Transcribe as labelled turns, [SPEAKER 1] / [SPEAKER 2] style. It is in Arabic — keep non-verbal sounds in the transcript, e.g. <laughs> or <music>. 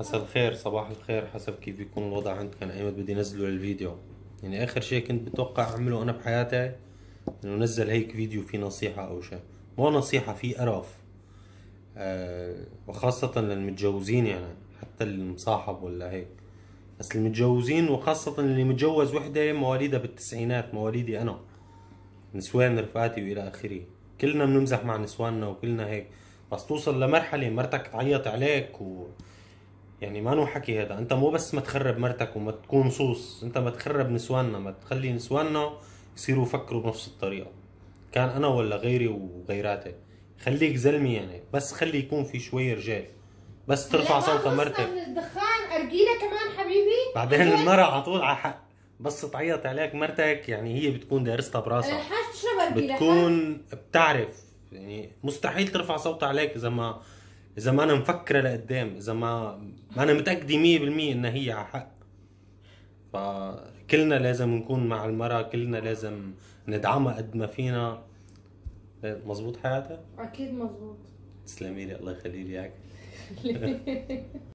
[SPEAKER 1] مساء الخير صباح الخير حسب كيف يكون الوضع عندك. أنا ايمت بدي نزله للفيديو. يعني آخر شيء كنت بتوقع أعمله أنا بحياتي إنه نزل هيك فيديو فيه نصيحة أو شيء. مو نصيحة فيه قرف أه وخاصة للمتجوزين يعني حتى المصاحب ولا هيك. بس المتجوزين وخاصة اللي متجوز وحدة مواليدها بالتسعينات مواليدي أنا. نسوان رفقاتي وإلى آخره. كلنا بنمزح مع نسواننا وكلنا هيك. بس توصل لمرحلة مرتك تعيط عليك و يعني ما نو حكي هذا. أنت مو بس ما تخرب مرتك وما تكون صوص أنت ما تخرب نسواننا ما تخلي نسواننا يصيروا يفكروا بنفس الطريقة. كان أنا ولا غيري وغيراتي. خليك زلمة يعني بس خلي يكون في شوي رجال. بس ترفع صوتها مرتك.
[SPEAKER 2] الدخان ارجيله كمان حبيبي.
[SPEAKER 1] بعدين المرة على طول على حق. بس تعيط عليك مرتك يعني هي بتكون دارستها براسها. بتكون بتعرف. يعني مستحيل ترفع صوتها عليك إذا ما إذا ما أنا مفكرة لقدام إذا ما ما أنا متأكدة 100% إنها هي على حق. فكلنا لازم نكون مع المرأة كلنا لازم ندعمها قد ما فينا. مزبوط حياتها؟
[SPEAKER 2] أكيد مزبوط
[SPEAKER 1] تسلمي لي الله يخلي لي إياك. <laughs>